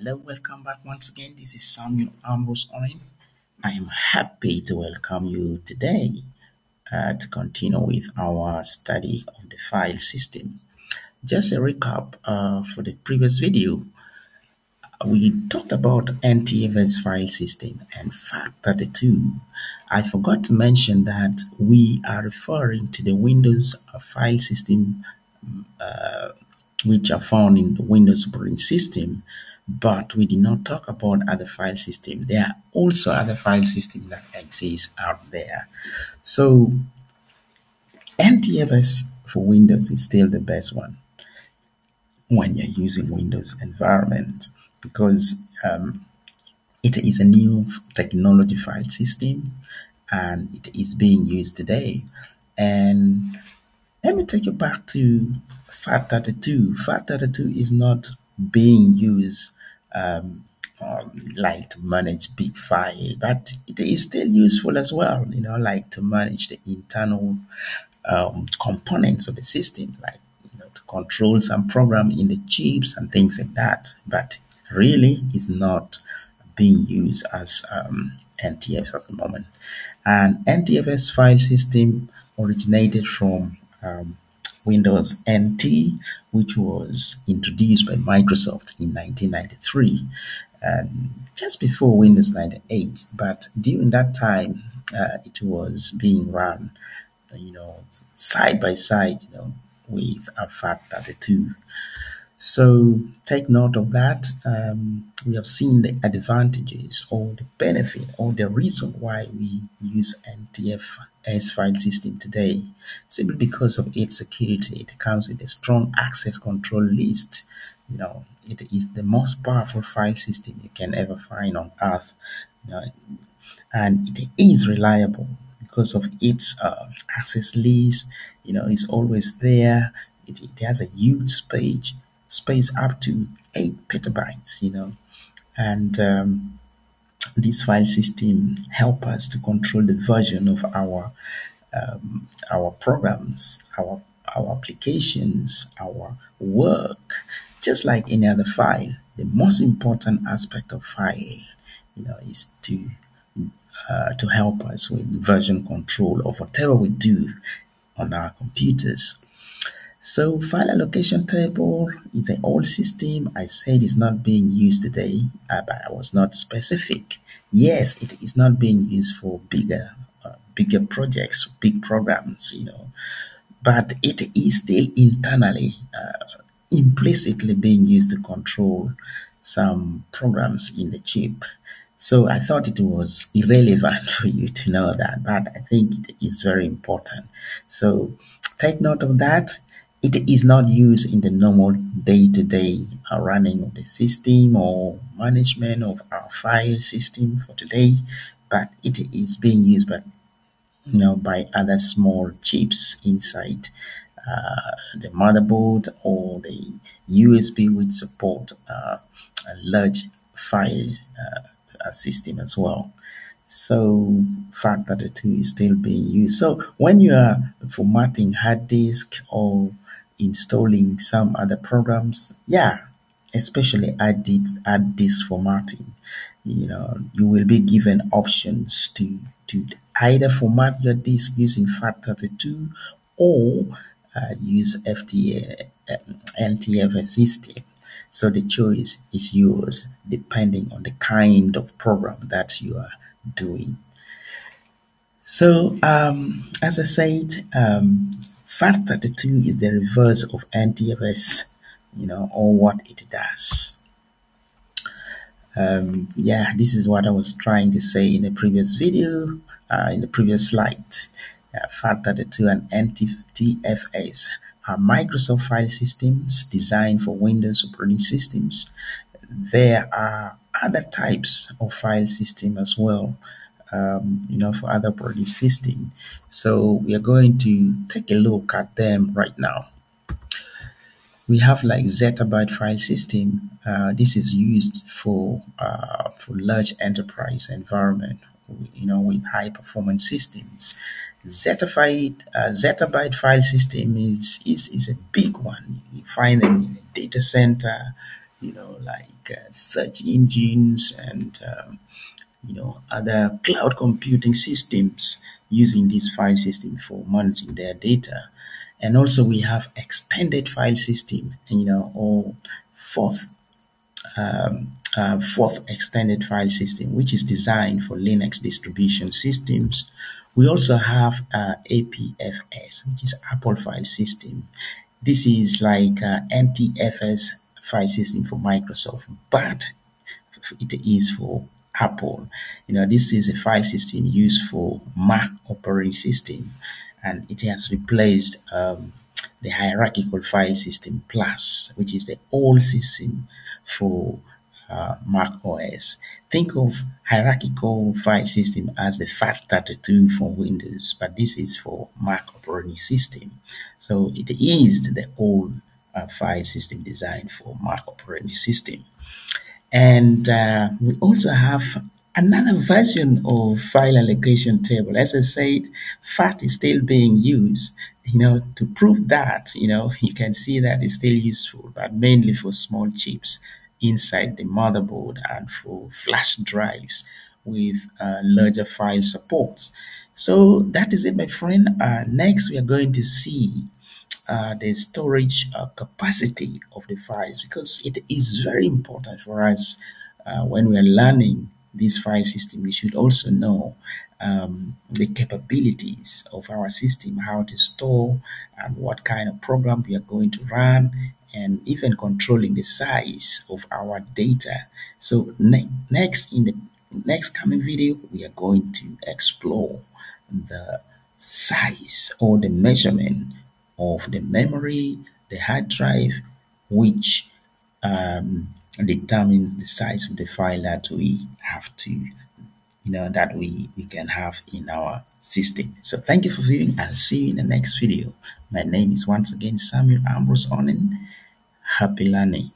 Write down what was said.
Hello, welcome back once again. This is Samuel Ambrose Oren. I am happy to welcome you today uh, to continue with our study of the file system. Just a recap uh, for the previous video, we talked about NTFS file system and FAT32. I forgot to mention that we are referring to the Windows file system uh, which are found in the Windows operating system, but we did not talk about other file systems. There are also other file systems that exist out there. So NTFS for Windows is still the best one when you're using Windows environment because um, it is a new technology file system and it is being used today. And let me take you back to FAT32. FAT32 is not being used um, um, like to manage big file, but it is still useful as well, you know, like to manage the internal um, components of the system, like you know, to control some program in the chips and things like that. But really, it's not being used as um, NTFS at the moment. And NTFS file system originated from um, Windows NT, which was introduced by Microsoft in 1993, and just before Windows 98. But during that time, uh, it was being run, you know, side by side, you know, with a FAT32. So take note of that. Um, we have seen the advantages or the benefit or the reason why we use NTFS file system today. Simply because of its security, it comes with a strong access control list. You know, it is the most powerful file system you can ever find on earth. You know, and it is reliable because of its uh, access list. You know, it's always there. It, it has a huge page space up to 8 petabytes, you know. And um, this file system help us to control the version of our um, our programs, our our applications, our work, just like any other file. The most important aspect of file, you know, is to uh, to help us with version control of whatever we do on our computers. So file allocation table is an old system. I said it's not being used today, uh, but I was not specific. Yes, it is not being used for bigger, uh, bigger projects, big programs, you know, but it is still internally, uh, implicitly being used to control some programs in the chip. So I thought it was irrelevant for you to know that, but I think it is very important. So take note of that. It is not used in the normal day-to-day uh, running of the system or management of our file system for today, but it is being used by you know by other small chips inside uh, the motherboard or the USB which support uh, a large file uh, system as well. So FAT32 is still being used. So when you are formatting hard disk or installing some other programs, yeah, especially hard disk, add disk formatting, you know, you will be given options to to either format your disk using FAT32 or uh, use FTA, uh, NTFS system. So the choice is yours depending on the kind of program that you are doing. So, um, as I said, um, FAT32 is the reverse of NTFS, you know, or what it does. Um, yeah, this is what I was trying to say in the previous video, uh, in the previous slide. Uh, FAT32 and NTFS are Microsoft file systems designed for Windows operating systems. There are other types of file system as well, um, you know, for other operating system. So we are going to take a look at them right now. We have like zettabyte file system. Uh, this is used for uh, for large enterprise environment, you know, with high performance systems. Zettabyte, uh, zettabyte file system is, is is a big one. You find them in a data center, you know, like uh, search engines and um, you know other cloud computing systems using this file system for managing their data. And also we have extended file system, you know, or fourth um, uh, fourth extended file system, which is designed for Linux distribution systems. We also have uh, APFS, which is Apple file system. This is like uh, NTFS file system for Microsoft, but it is for Apple. You know, this is a file system used for Mac operating system, and it has replaced um, the hierarchical file system plus, which is the old system for uh, Mac OS. Think of hierarchical file system as the FAT32 for Windows, but this is for Mac operating system. So it is the old uh, file system designed for Mac operating system. And uh, we also have another version of file allocation table. As I said, FAT is still being used. You know, to prove that, you know, you can see that it's still useful, but mainly for small chips inside the motherboard and for flash drives with uh, larger file supports. So that is it, my friend. Uh, next, we are going to see uh, the storage uh, capacity of the files because it is very important for us uh, when we are learning this file system. We should also know um, the capabilities of our system, how to store, and what kind of program we are going to run, and even controlling the size of our data. So ne- next in the next coming video, we are going to explore the size or the measurement of the memory, the hard drive, which um, determines the size of the file that we have to, you know, that we, we can have in our system. So thank you for viewing. I'll see you in the next video. My name is once again Samuel Ambrose Onen. Happy learning.